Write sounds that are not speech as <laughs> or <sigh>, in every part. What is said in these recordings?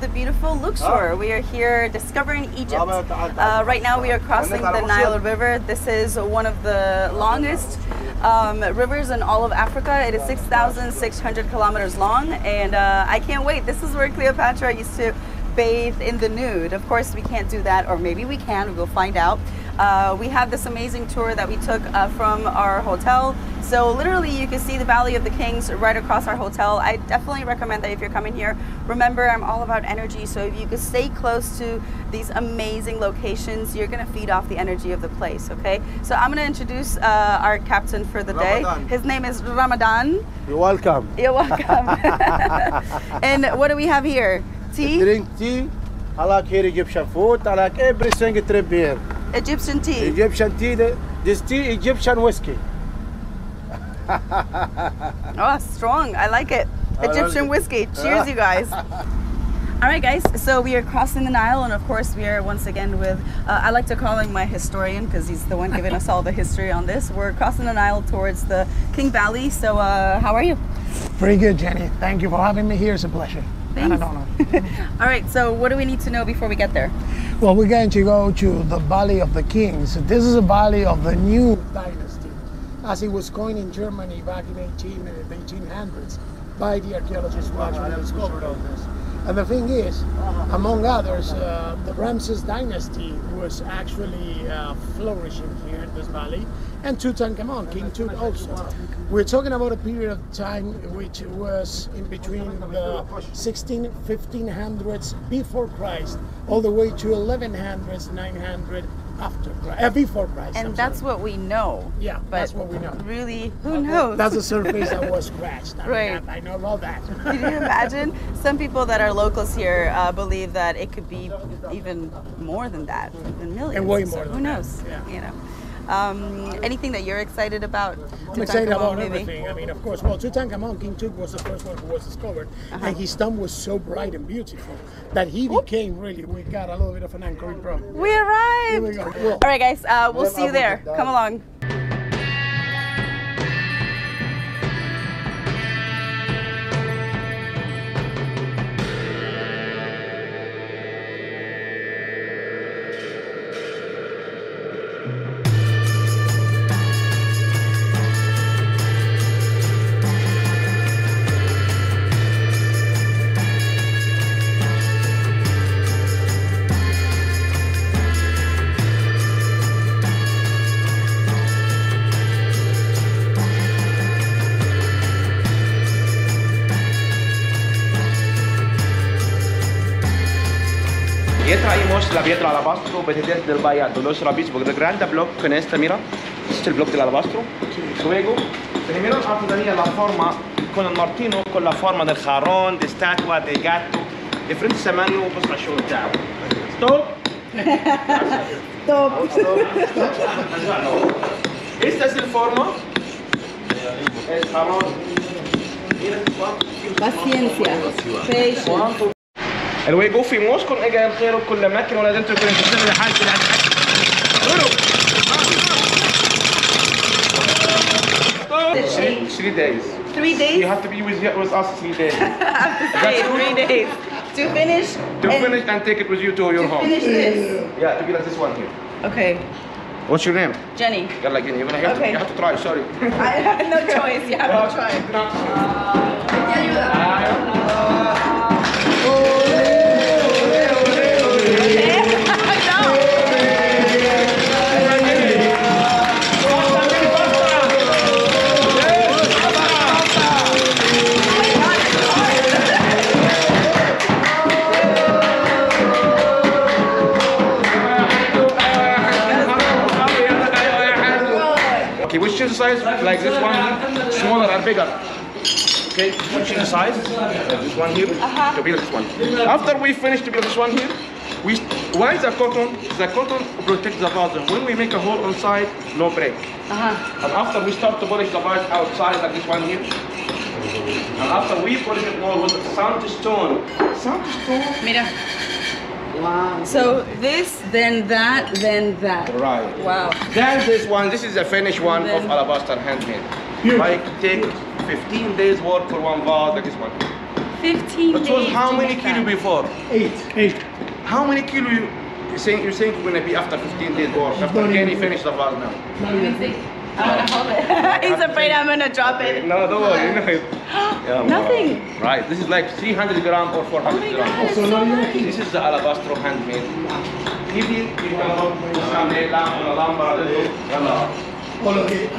to the beautiful Luxor. We are here discovering Egypt. Uh, right now we are crossing the Nile River. This is one of the longest um, rivers in all of Africa. It is 6,600 kilometers long and uh, I can't wait. This is where Cleopatra used to bathe in the nude. Of course we can't do that or maybe we can, we'll find out. Uh, we have this amazing tour that we took uh, from our hotel. So literally you can see the Valley of the Kings right across our hotel. I definitely recommend that if you're coming here, remember I'm all about energy. So if you could stay close to these amazing locations, you're gonna feed off the energy of the place, okay? So I'm gonna introduce uh, our captain for the Ramadan. day. His name is Ramadan. You're welcome. You're welcome. <laughs> and what do we have here? Tea? Drink tea. I like here Egyptian food. I like everything trip here. Egyptian tea. Egyptian tea. This tea, Egyptian whiskey. <laughs> Oh, strong. I like it. Egyptian whiskey. Cheers, you guys. <laughs> All right, guys. So we are crossing the Nile, and of course, we are once again with. Uh, I like to call him my historian because he's the one giving us all the history on this. We're crossing the Nile towards the King Valley. So, uh, how are you? Pretty good, Jenny. Thank you for having me here. It's a pleasure and an Thanks. honor. <laughs> All right. So, what do we need to know before we get there? well, we're going to go to the Valley of the Kings. This is a valley of the new dynasty, as it was coined in Germany back in 18, uh, the 1800s by the archaeologists who actually discovered all this. And the thing is, among others, uh, the Ramses dynasty was actually uh, flourishing here in this valley, and Tutankhamun, King Tut also. We're talking about a period of time which was in between the 16, 1500s before Christ, all the way to 1100s, 900 after uh, before Christ. And I'm that's sorry. what we know. Yeah, but that's what we know. Really, who knows? That's the surface that was <laughs> scratched. I mean, Right. I, I know all that. Can you imagine? Some people that are locals here uh, believe that it could be even more than that, even millions. And way So more Who than that, knows? yeah. You know. Um, anything that you're excited about? I'm excited about maybe? everything. I mean, of course, well, Tutankhamun, King Tut was the first one who was discovered, Uh-huh. and his tomb was so bright and beautiful that he became really, we got a little bit of an anchoring problem. We arrived. Here we go. Well, All right, guys. Uh, we'll Well, see you there. Come that. along. La piedra alabastro procedente del vallado, los rabiscos de grande bloque con esta, mira, este es el bloque del alabastro. Luego, primero tenía la forma con el martino, con la forma del jarrón, de estatua, de gato, de frente se mano, pues la show down. Stop. Esta es la forma. El jarrón. Paciencia. Patience. الوقوف في موسكو اجى الخير كل مكان ولا أنتوا كنتوا تشتغلوا لحد Three, three days. Three You days. have to be with, with us three days. Stay three days to finish. To and finish and take it with you to your To home. finish this. Yeah, to be like this one here. Okay, What's your name? Jenny. يلا جيني. Gonna have, to, Okay. you have to try. Sorry. I have no choice. You have to try. Size? Like this one, smaller or bigger. Okay, which the size? Like this one here, uh-huh. to be like this one. After we finish to be like this one here, we why the cotton? The cotton protects the vase. When we make a hole inside, no break. Uh-huh. And after we start to polish the vase outside like this one here, and after we polish it more with sandstone. Sandstone. Mira. Wow. So this, then that, then that. Right. Wow. Then this one, this is the finished one of Then- alabaster handmade. Like take 15 days work for one vase like this one. 15 It days. was how many kilo before? Eight. Eight. How many kilo you you saying you think we're gonna be after 15 days work? after Don't can even- he finish the vase now? Not even. I'm gonna hold <laughs> it. He's afraid I'm gonna drop it. No, don't worry. No. Yeah, <gasps> Nothing. wow. Right, this is like 300 gram or 400 Oh my gram. god, it's So so now you're much. This is the alabastro handmade. Give you, you can go, Sunday, lamp, lamp, yalla. Oh, look. it.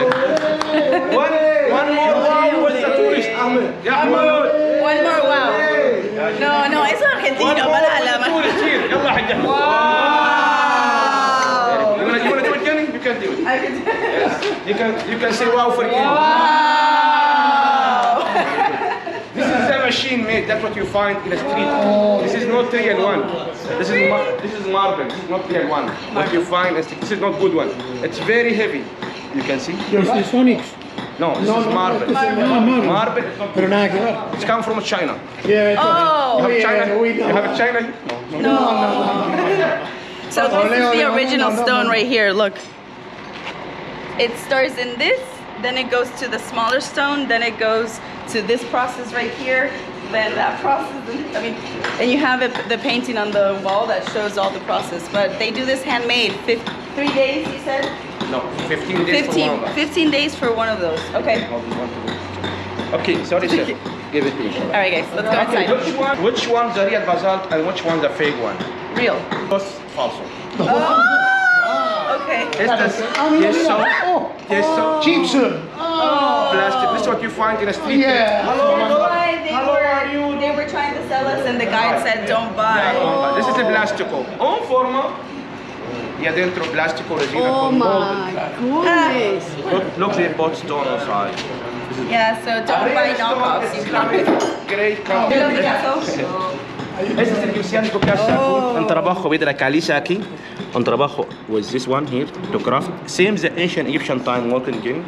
One, one more wow with the tourist, Ahmed. Yeah, Ahmed. One more wow. No, no, it's One Argentino. more Wala with the alam. tourist here. Yalla, حجة. Wow. can do it. I can do it. You can, you can say wow for Kenny. Wow. This is a machine made. That's what you find in the street. This is not three and one. This is this is marble. This is not real one. What you find is this is not good one. It's very heavy. You can see. There's the Sonics. No, this No, is no, marble. no, no, marble. Marble. is not Pero nada que ver. It's come from China. Yeah, it's Oh. You have yeah, China. we You have China. No. No. So Oh, this is the original no, no, stone right here. Look. It starts in this, then it goes to the smaller stone, then it goes to this process right here, then that process. I mean, and you have it, the painting on the wall that shows all the process. But they do this handmade. Fif- three days, you said? No. 15 days for one 15, of 15 days for one of those. Okay. How do you want to do it? Okay, sorry, sir. <laughs> Give it to me. All right, guys, let's go Okay, outside. which one? Which one's the real basalt and which one's the fake one? Real. Falso. Oh, yes, so cheap, sir. plastic. This is what you find in a street. Yeah. That's why they were, they were trying to sell us and the guide said don't buy. This is il plastico. Oh. Un forma e dentro plastico resina Oh con my goodness. Look, look they bought stone inside. Yeah, so don't buy knockoffs. You can't. Great Mira, company. Picasso. Ese es el Luciano Picasso. Un trabajo de la caliza aquí. Un trabajo with this one here to craft. Same the ancient Egyptian time working king.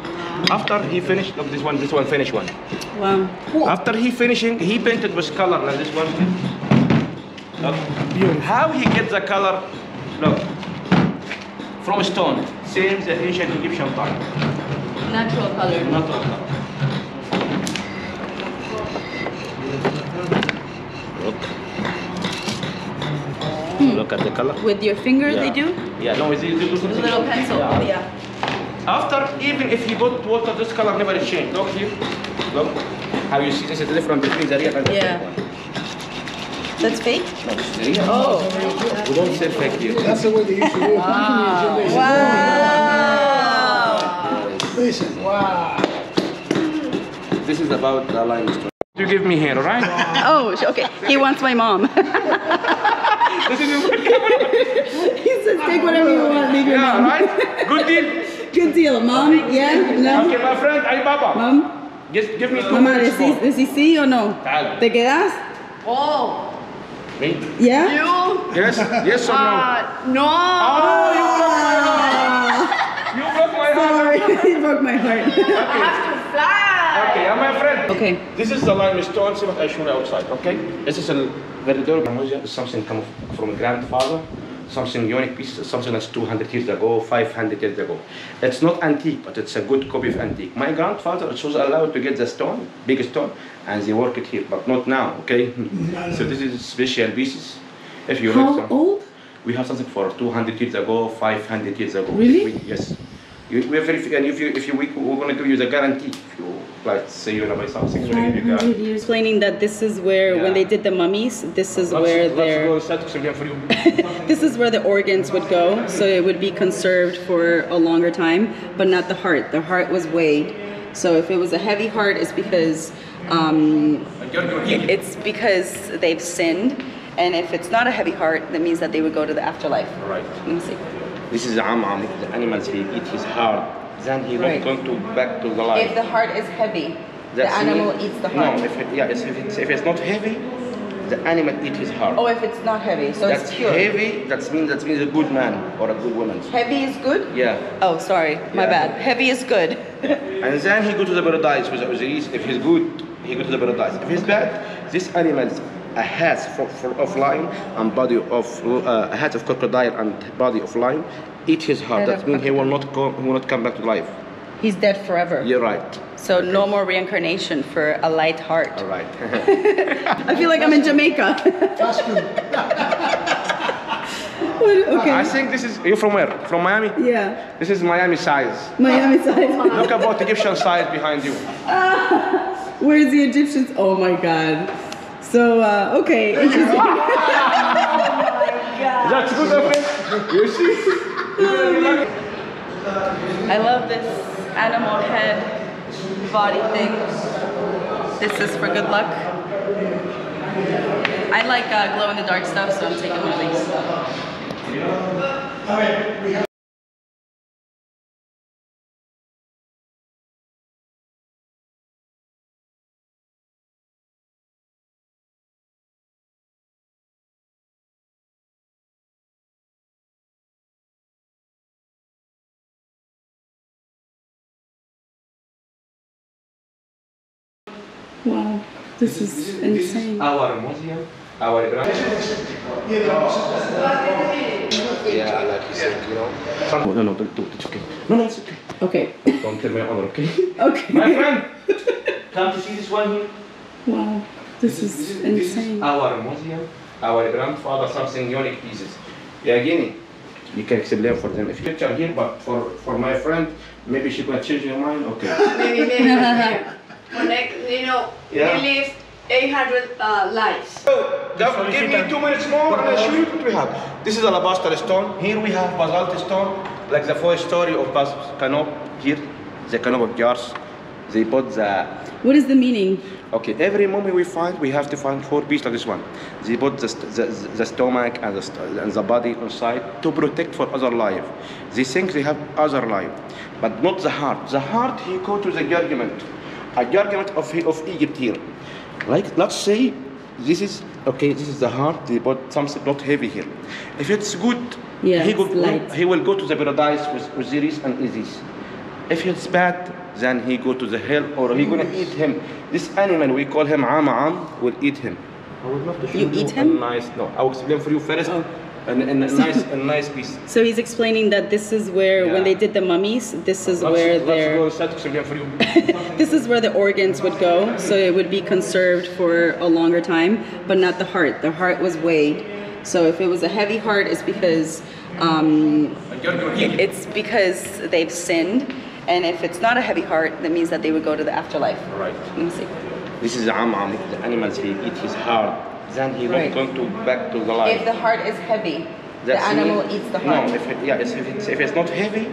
After he finished, look this one, this one finished one. Wow. After he finishing, he painted with color like this one. Look. How he get the color? Look. From stone. Same the ancient Egyptian time. Natural color. Natural color. Look. Look at the color. With your finger they do? Yeah, no, it's easy to With a little pencil. Yeah. After, even if you put water, this color never change. Look here. Look. How you see this is the difference between the real and the Yeah. fake one. That's fake? No, this real. Oh. We don't sell fake here. That's the way they used to do it. Wow. Listen, wow. This is about the limestone. You give me here, right? Oh, okay. He wants my mom. <laughs> this is your he says, take whatever you want, leave your yeah, mom. right? Good deal. <laughs> Good deal, mom. Yeah, no. Okay, my friend, Alibaba. Mom. Just give me two Mamá, minutes decís, decís sí o no. Dale. ¿Te quedas? Oh. Me? Yeah? You? Yes, yes or uh, no? No. Oh, you broke my heart. Ah. you broke my heart. Sorry, <laughs> you broke my heart. Okay. I have to fly. Okay, I'm my friend. Okay. This is the limestone. See what I show you outside. Okay. This is a very durable something come from grandfather. Something unique piece. Something that's 200 years ago, 500 years ago. It's not antique, but it's a good copy of antique. My grandfather was allowed to get the stone, big stone, and they work it here, but not now. Okay. <laughs> so this is special pieces. If you How look, old? we have something for 200 years ago, 500 years ago. Really? We- yes. You, we verify, and if you, if you, we, we're going to give you the guarantee. If you, like, say you want to buy something, we're going to give you 500 guarantee. years. Explaining that this is where, when they did the mummies, this is Let's- where let's their go inside to some for you. <laughs> this is where the organs would go, so it would be conserved for a longer time, but not the heart. The heart was weighed. So if it was a heavy heart, it's because um, it's because they've sinned, and if it's not a heavy heart, that means that they would go to the afterlife. Right. Let me see. This is Amam, the animals he eat his heart. Then he Right. not going to back to the life. If the heart is heavy, the animal mean- eats the heart. No, if it, yeah, it's, if, it's, if it's not heavy, the animal eat his heart. Oh, if it's not heavy, so That's it's pure. heavy. That means that means a good man or a good woman. Heavy is good. Yeah. Oh, sorry, my Yeah. bad. Heavy is good. <laughs> And then he go to the paradise with these. If he's good, he go to the paradise. If he's bad, this animal's a head for, for, of lion and body of uh, a head of crocodile and body of lion eat his heart. Head That of means he will not go, he will not come back to life. He's dead forever. You're right. So no more reincarnation for a light heart. All right. <laughs> <laughs> I feel like I'm in Jamaica. That's good. <laughs> Okay. I think this is. You're from where? From Miami? yeah. This is Miami size. Miami size. Look about Egyptian size behind you. Where's the Egyptians? Oh my god. So uh, okay, <laughs> interesting. That's good, my friend. You see? I love this animal head body thing. This is for good luck. I like uh, glow in the dark stuff, so I'm taking one of these. Wow, this is insane. Our museum, our branch. Yeah, like you said, you know. No, no, no, don't do it. It's okay. No, no, it's okay. Okay. Don't tell my honor, okay? Okay. My friend, come to see this one here. Wow, this is This insane. is our museum, our grandfather, something unique pieces. Yeah, Guinea. You can explain for them. If you picture here, but for, for my friend, maybe she gonna change your mind. Okay. <laughs> Maybe, maybe. <laughs> Connect, you know, Yeah. we lived 800 uh, lives. So, that- give me two minutes more and I'll show you what we have. This is alabaster stone. Here we have basalt stone, like the first story of Bas Canop. Here, the Canop of jars. They put the What is the meaning? Okay, every mummy we find, we have to find four pieces like this one. They put the, st- the, the stomach and the, st- and the body inside to protect for other life. They think they have other life, but not the heart. The heart, he go to the argument, a argument of, of Egypt here. Like, let's say, this is, okay, this is the heart, they put something not heavy here. If it's good, Yeah, he, it's go, light. he will go to the paradise with Osiris and Isis. If it's bad, then he go to the hell or he gonna eat him. This animal we call him Ama'am will eat him. I would love to show You eat him? A nice, no, I will explain for you first. Oh. And, and a nice, a nice piece. So he's explaining that this is where, when they did the mummies, this is Let's, where let's their go inside to explain for you. <laughs> this is where the organs would go. So it would be conserved for a longer time, but not the heart. The heart was weighed. So if it was a heavy heart, it's because um, it's because they've sinned. And if it's not a heavy heart, that means that they would go to the afterlife. Right. Let me see. This is Ama'am, the animals he eat his heart. Then he Right. to back to the life. If the heart is heavy, the animal mean- eats the heart. No, if it, yeah, it's, if, it's, if it's not heavy,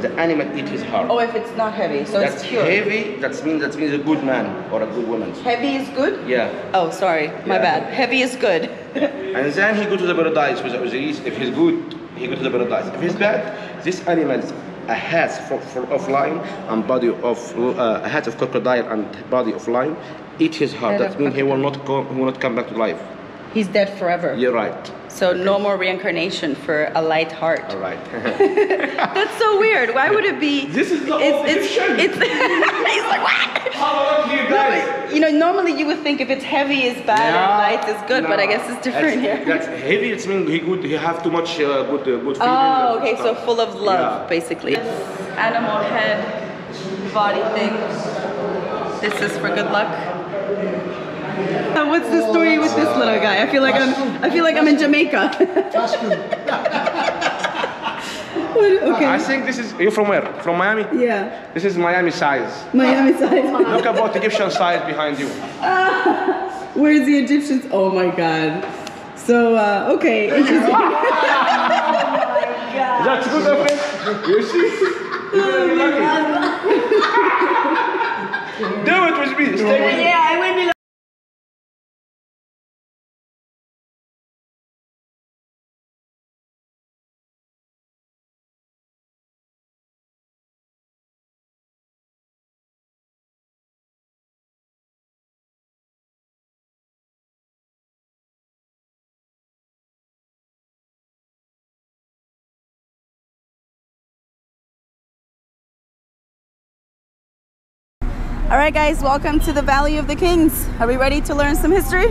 the animal eat his heart. Oh, if it's not heavy, so That's it's pure. heavy, that means that means a good man or a good woman. Heavy is good? Yeah. Oh, sorry, my Yeah. bad. Heavy is good. <laughs> And then he go to the paradise with Osiris. If he's good, he go to the paradise. If he's bad, this animal a head for, for, of lion and body of uh, a head of crocodile and body of lion eat his heart. That means he will not come. He will not come back to life. He's dead forever. You're right. So no more reincarnation for a light heart. All right. <laughs> <laughs> That's so weird. Why would it be? This is the it's, it's, it's, <laughs> He's like, what? How about you guys? You know, normally you would think if it's heavy is bad and light is good, but I guess it's different that's, here. That's heavy. It means he good. He have too much uh, good uh, good feeling. Oh, okay, so full of love, Yeah. basically. Animal head body thing. This is for good luck. What's the story with this little guy? I feel like I'm I feel like I'm in Jamaica. <laughs> Okay. I think this is. You from where? From Miami? Yeah. This is Miami size. Miami size. Look about Egyptian size behind you. <laughs> Where's the Egyptians? Oh my god. So uh, okay, interesting. That's good, my friend. You see? Do it with me. Stay with me. Yeah, I will be All right, guys, welcome to the Valley of the Kings. Are we ready to learn some history?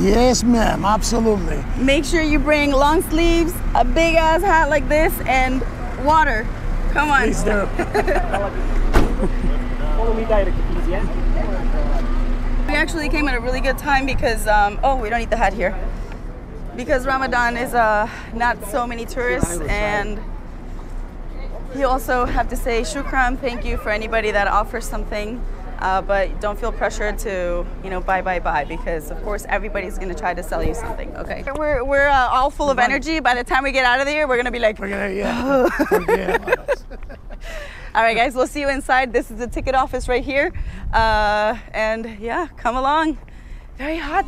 Yes, ma'am. Absolutely. Make sure you bring long sleeves, a big ass hat like this, and water. Come on. Please do. <laughs> We actually came at a really good time because, um, oh, we don't need the hat here. Because Ramadan is uh, not so many tourists and you also have to say shukran, thank you for anybody that offers something. Uh, but don't feel pressured to, you know, buy, buy, buy, because of course everybody's gonna try to sell you something. Okay. We're we're uh, all full of energy. By the time we get out of here, we're gonna be like, We're gonna, yeah. <laughs> <laughs> all right, guys, we'll see you inside. This is the ticket office right here, uh, and yeah, come along. Very hot.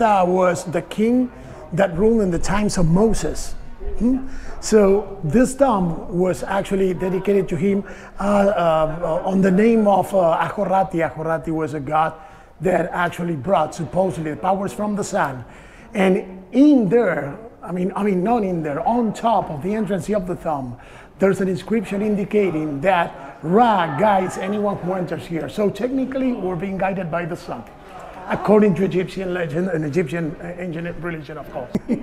Uh, was the king that ruled in the times of Moses. Hmm? So this tomb was actually dedicated to him uh, uh, on the name of uh, Ahorati. Ahorati was a god that actually brought supposedly the powers from the sun. And in there, I mean, I mean, not in there, on top of the entrance of the tomb, there's an inscription indicating that Ra guides anyone who enters here. So technically, we're being guided by the sun according to Egyptian legend and Egyptian uh, ancient religion, of course. <laughs>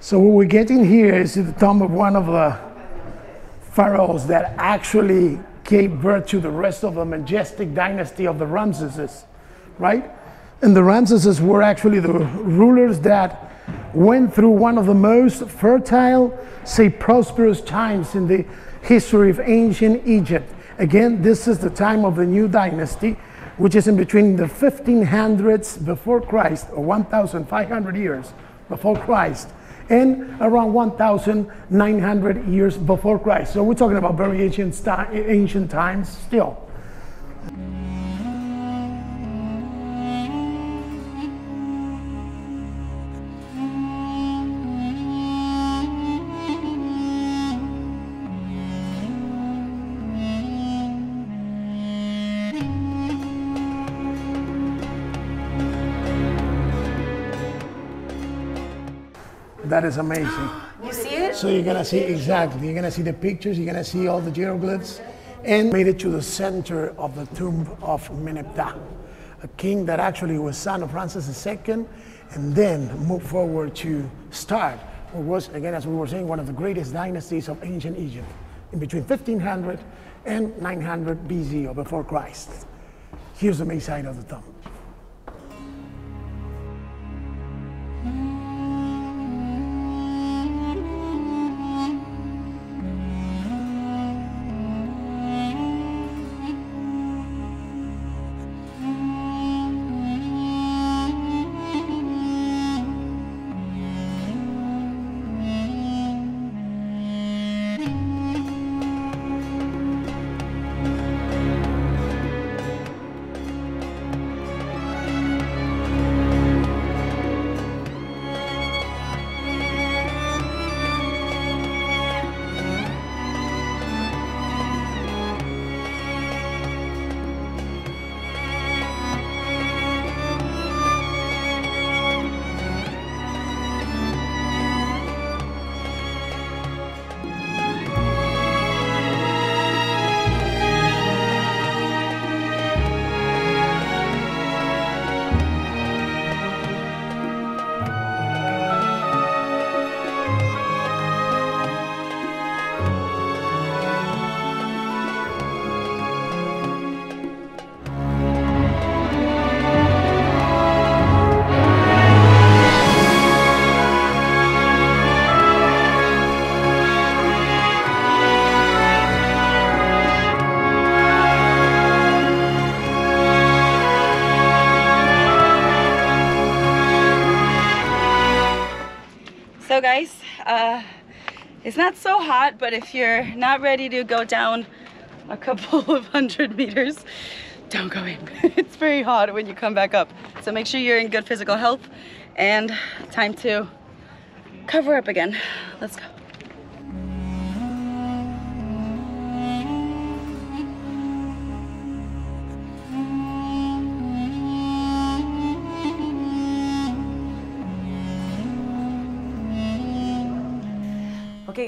so what we're getting here is the tomb of one of the pharaohs that actually gave birth to the rest of the majestic dynasty of the Ramesses, right? And the Ramesses were actually the rulers that went through one of the most fertile, say, prosperous times in the history of ancient Egypt. Again, this is the time of the new dynasty, which is in between the 1500s before Christ, or 1,500 years before Christ, and around 1,900 years before Christ. So we're talking about very ancient, ancient times still. That is amazing. <gasps> You see it? So you're gonna see exactly. You're gonna see the pictures. You're gonna see all the geoglyphs, and made it to the center of the tomb of Merneptah, a king that actually was son of Ramses II, and then moved forward to start what was again, as we were saying, one of the greatest dynasties of ancient Egypt, in between 1500 and 900 BC or before Christ. Here's the main side of the tomb. So guys, uh, it's not so hot, but if you're not ready to go down a couple <laughs> of hundred meters, don't go in. <laughs> it's very hot when you come back up. So make sure you're in good physical health and time to cover up again. Let's go.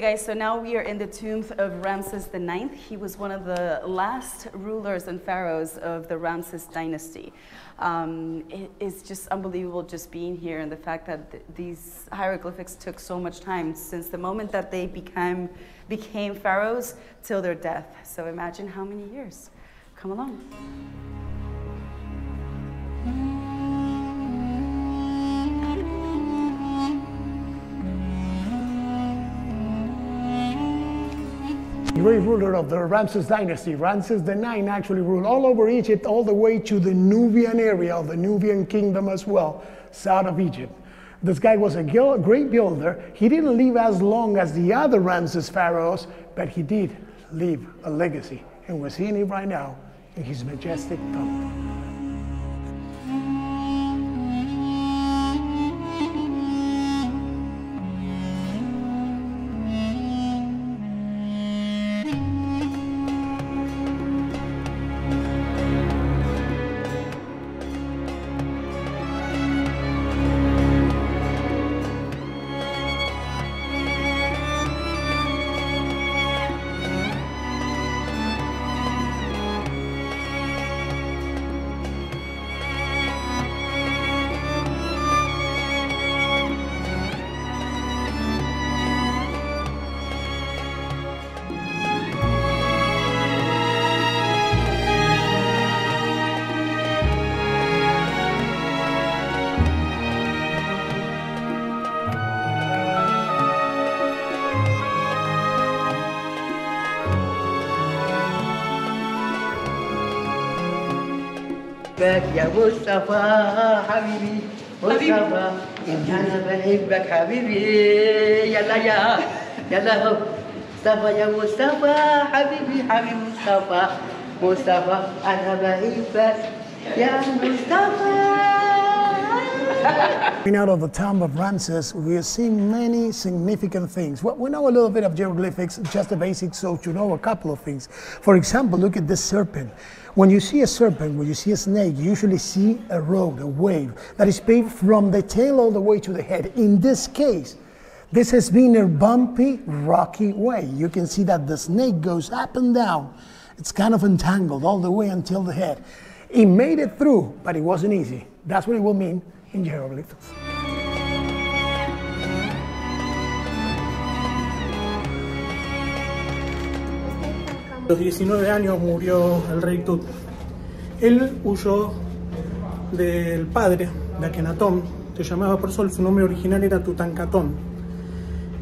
Guys, so now we are in the tomb of Ramses IX. He was one of the last rulers and pharaohs of the Ramses dynasty. Um, it is just unbelievable just being here and the fact that th these hieroglyphics took so much time since the moment that they became, became pharaohs till their death. So imagine how many years. Come along. Great ruler of the Ramses dynasty, Ramses IX, actually ruled all over Egypt, all the way to the Nubian area of the Nubian kingdom as well, south of Egypt. This guy was a great builder. He didn't live as long as the other Ramses pharaohs, but he did leave a legacy. And we're seeing it right now in his majestic tomb. بحبك يا مصطفى حبيبي. مصطفى أنا بحبك حبيبي. يلا يا يلا هو. مصطفى يا مصطفى حبيبي حبيبي مصطفى. مصطفى أنا بحبك يا مصطفى. <laughs> Coming out of the tomb of Ramses, we are seeing many significant things. Well, we know a little bit of geoglyphics, just the basics, so to know a couple of things. For example, look at this serpent. When you see a serpent, when you see a snake, you usually see a road, a wave that is paved from the tail all the way to the head. In this case, This has been a bumpy, rocky way. You can see that the snake goes up and down. It's kind of entangled all the way until the head. He made it through, but it wasn't easy. That's what it will mean A los 19 años murió el rey Tut. Él huyó del padre de Akenatón, se llamaba por eso su nombre original era Tutankatón,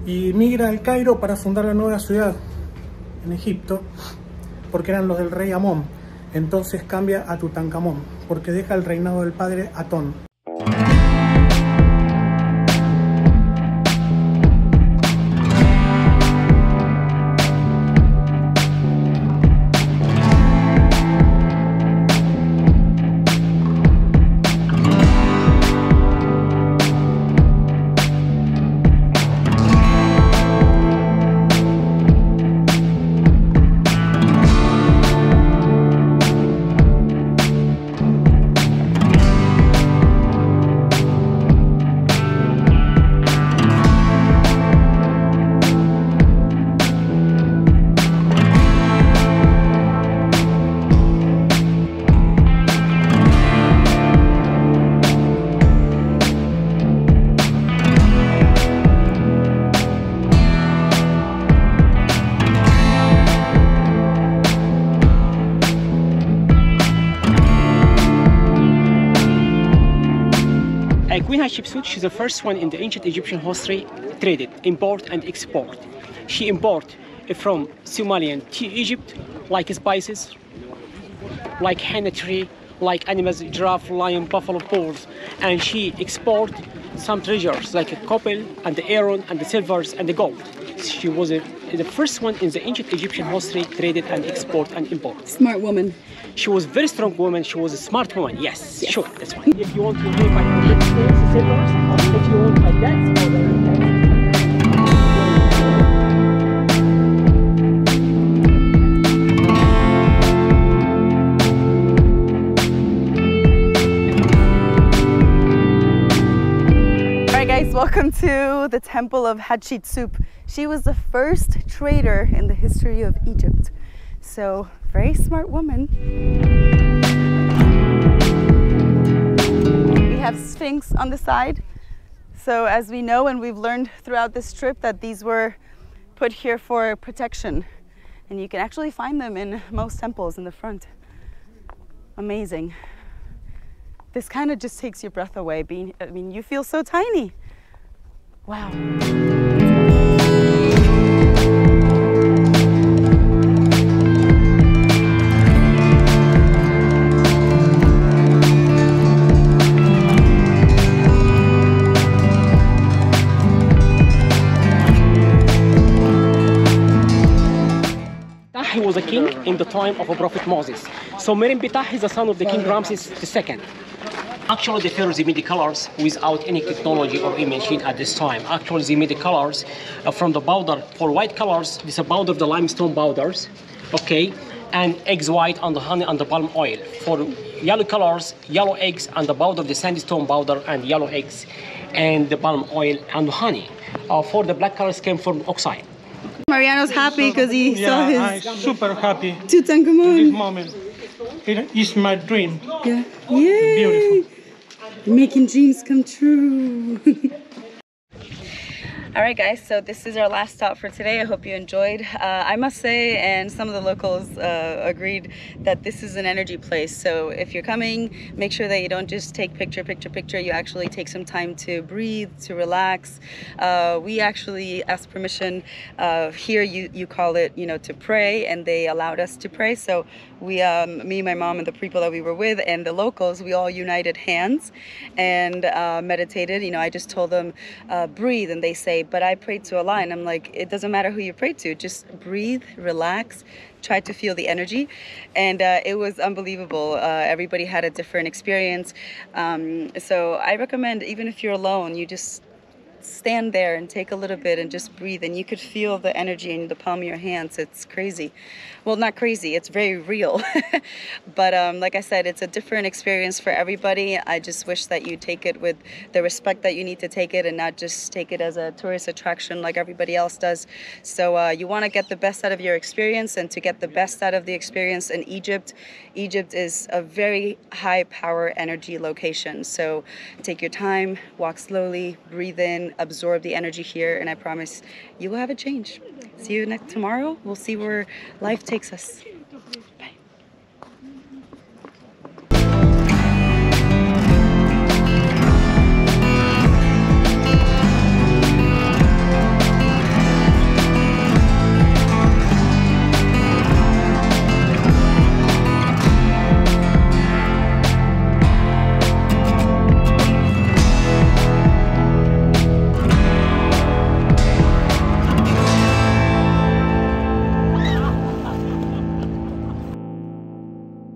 y migra al Cairo para fundar la nueva ciudad en Egipto, porque eran los del rey Amón. Entonces cambia a Tutankamón, porque deja el reinado del padre Atón. Hatshepsut, she's the first one in the ancient Egyptian history traded, import and export. She import from Somalian to Egypt like spices, like henna tree, like animals, giraffe, lion, buffalo, bulls, and she export some treasures like a copper and the iron and the silvers and the gold. She was a, the first one in the ancient Egyptian history traded and export and import. Smart woman. She was very strong woman. She was a smart woman. Yes, sure, that's fine. If you want to make like welcome to the Temple of Hatshepsut. She was the first trader in the history of Egypt. So, very smart woman. We have Sphinx on the side. So, as we know and we've learned throughout this trip, that these were put here for protection. And you can actually find them in most temples in the front. Amazing. This kind of just takes your breath away. Being, I mean, you feel so tiny. Wow. He was a king in the time of a prophet Moses. So Merim Bitah is the son of the king Ramses II. Actually, the pharaohs they made the colors without any technology or any machine at this time. Actually, they made the colors uh, from the powder. For white colors, this is a powder of the limestone powders, okay, and eggs white on the honey and the palm oil. For yellow colors, yellow eggs and the powder of the sandstone powder and yellow eggs and the palm oil and the honey. Uh, for the black colors came from oxide. Mariano's happy because he saw his I'm super happy in this moment. It is my dream. Yeah. Yay! Beautiful. Making dreams come true. <laughs> All right, guys, so this is our last stop for today. I hope you enjoyed. Uh, I must say, and some of the locals uh, agreed that this is an energy place. So if you're coming, make sure that you don't just take picture, picture, picture. You actually take some time to breathe, to relax. Uh, we actually asked permission. Uh, here, you, you call it, you know, to pray, and they allowed us to pray. So we, um, me, my mom, and the people that we were with, and the locals, we all united hands and uh, meditated. You know, I just told them, uh, breathe, and they say, but I prayed to Allah, and I'm like, it doesn't matter who you pray to, just breathe, relax, try to feel the energy, and uh, it was unbelievable. Uh, everybody had a different experience, um, so I recommend even if you're alone, you just stand there and take a little bit and just breathe, and you could feel the energy in the palm of your hands. It's crazy. Well, not crazy, it's very real. <laughs> but um, like I said, it's a different experience for everybody. I just wish that you take it with the respect that you need to take it and not just take it as a tourist attraction like everybody else does. So uh, you want to get the best out of your experience, and to get the best out of the experience in Egypt, Egypt is a very high power energy location. So take your time, walk slowly, breathe in, absorb the energy here, and I promise you will have a change. See you next tomorrow. We'll see where life takes us.